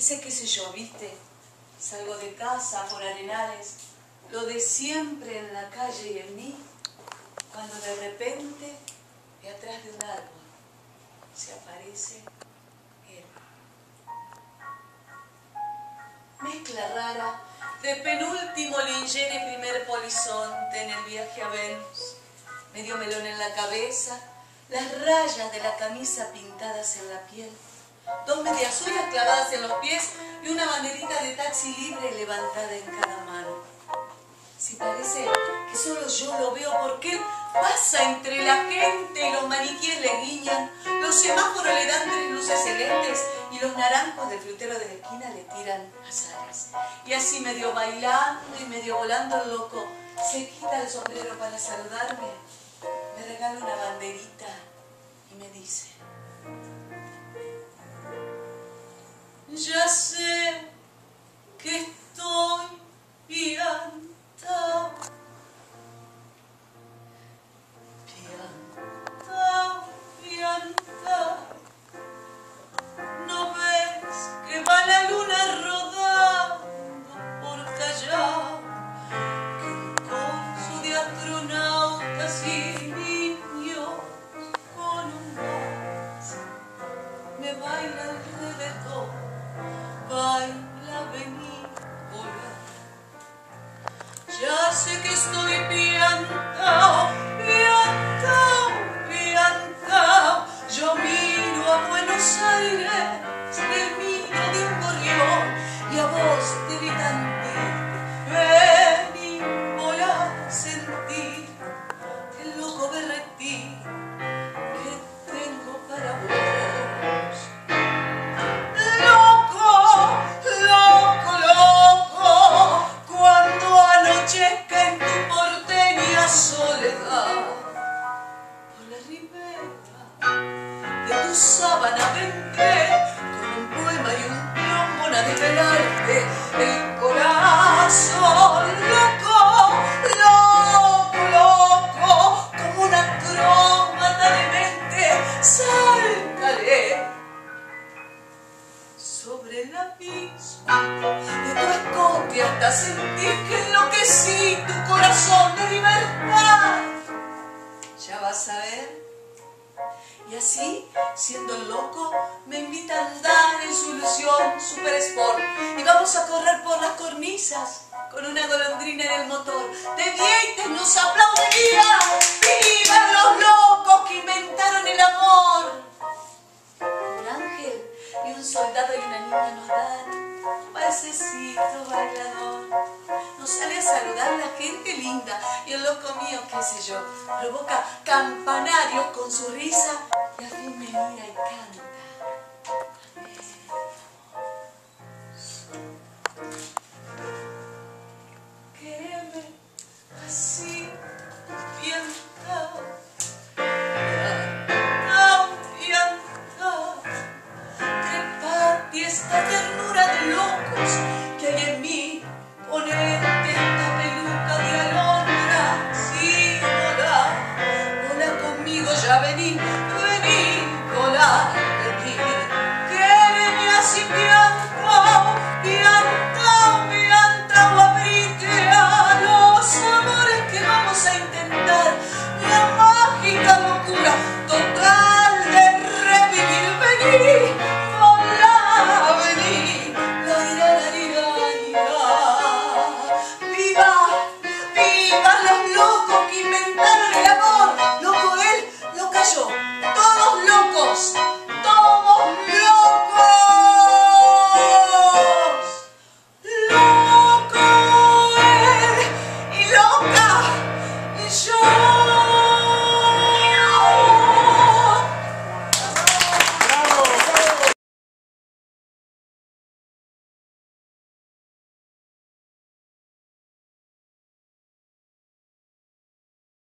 Ese qué sé yo, ¿viste? Salgo de casa por arenales, lo de siempre en la calle y en mí, cuando de repente, de atrás de un árbol, se aparece él. Mezcla rara de penúltimo linger y primer polizonte en el viaje a Venus, medio melón en la cabeza, las rayas de la camisa pintadas en la piel, dos medias uñas clavadas en los pies y una banderita de taxi libre levantada en cada mano. Si parece que solo yo lo veo porque él pasa entre la gente los maniquíes le guiñan, los semáforos le dan tres luces celestes y los naranjos del frutero de la esquina le tiran azares. Y así medio bailando y medio volando el loco, se quita el sombrero para saludarme, me regala una banderita y me dice, ya estoy piantao, tu sábana vendré con un poema y un plomo a desvelarte el corazón. Loco, loco, loco, como una acróbata de mente, saltaré sobre el abismo de tu escote hasta sentir que enloquecí tu corazón de libertad. Ya vas a ver. Y así, siendo loco, me invita a andar en su ilusión super sport. Y vamos a correr por las cornisas con una golondrina en el motor. De dientes nos aplaudiría. ¡Vivan los locos que inventaron el amor! Un ángel y un soldado y una niña nos dan un bailador. Nos sale a saludar la gente linda y el loco mío, qué sé yo, provoca campanarios con su risa y al fin me